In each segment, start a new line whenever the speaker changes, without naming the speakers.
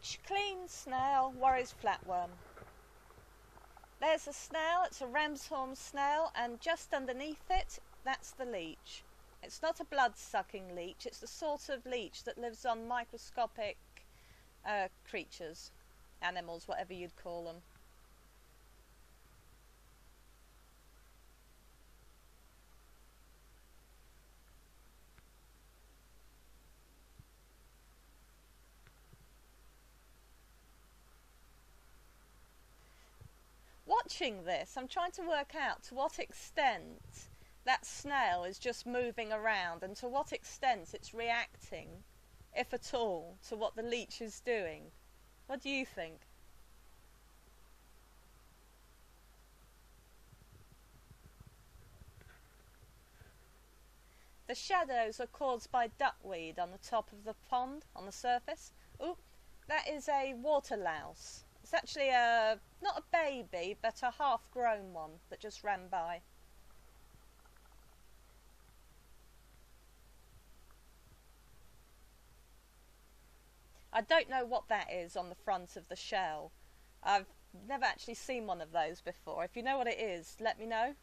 Leech, clean snail, worries flatworm. There's a snail, it's a ram's horn snail, and just underneath it, that's the leech. It's not a blood sucking leech, it's the sort of leech that lives on microscopic uh, creatures, animals, whatever you'd call them. Watching this, I'm trying to work out to what extent that snail is just moving around and to what extent it's reacting, if at all, to what the leech is doing. What do you think? The shadows are caused by duckweed on the top of the pond, on the surface. Oh, that is a water louse. It's actually a not a baby, but a half-grown one that just ran by. I don't know what that is on the front of the shell. I've never actually seen one of those before. If you know what it is, let me know.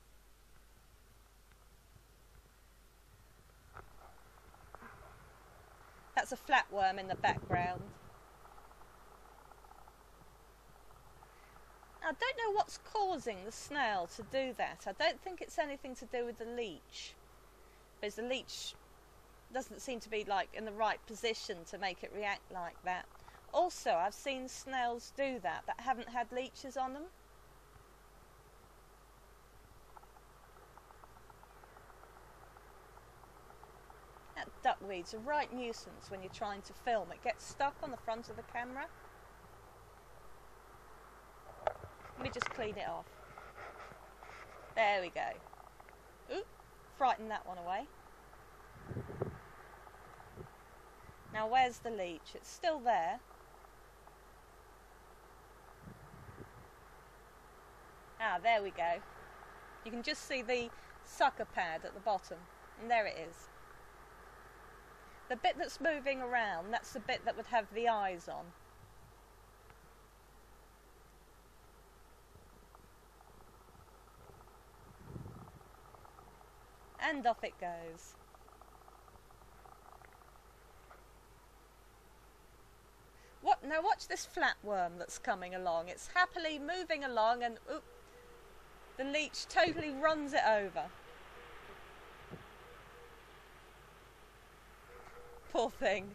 That's a flatworm in the background. I don't know what's causing the snail to do that. I don't think it's anything to do with the leech. Because the leech doesn't seem to be like in the right position to make it react like that. Also, I've seen snails do that that haven't had leeches on them. That duckweed's a right nuisance when you're trying to film. It gets stuck on the front of the camera. Let me just clean it off. There we go. Oop, frighten that one away. Now where's the leech? It's still there. Ah, there we go. You can just see the sucker pad at the bottom. And there it is. The bit that's moving around, that's the bit that would have the eyes on. And off it goes. What? Now watch this flatworm that's coming along. It's happily moving along and oop, the leech totally runs it over. Poor thing.